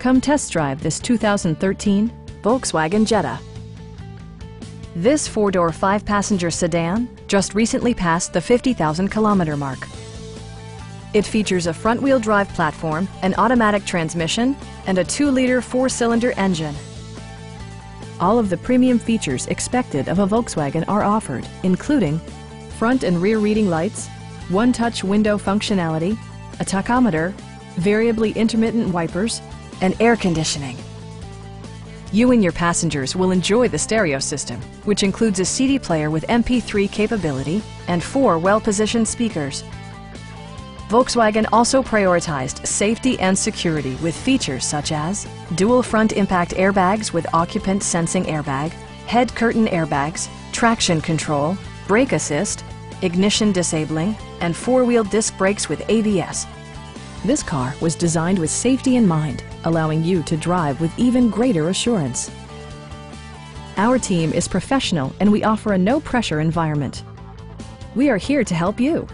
Come test drive this 2013 Volkswagen Jetta. This four-door, five-passenger sedan just recently passed the 50,000 kilometer mark. It features a front-wheel drive platform, an automatic transmission, and a 2-liter four-cylinder engine. All of the premium features expected of a Volkswagen are offered, including front and rear reading lights, one-touch window functionality, a tachometer, variably intermittent wipers, and air conditioning. You and your passengers will enjoy the stereo system, which includes a CD player with MP3 capability and four well-positioned speakers. Volkswagen also prioritized safety and security with features such as dual front impact airbags with occupant sensing airbag, head curtain airbags, traction control, brake assist, ignition disabling, and four-wheel disc brakes with ABS. This car was designed with safety in mind, allowing you to drive with even greater assurance. Our team is professional and we offer a no-pressure environment. We are here to help you.